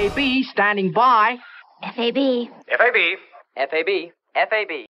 FAB standing by. FAB. FAB. FAB. FAB.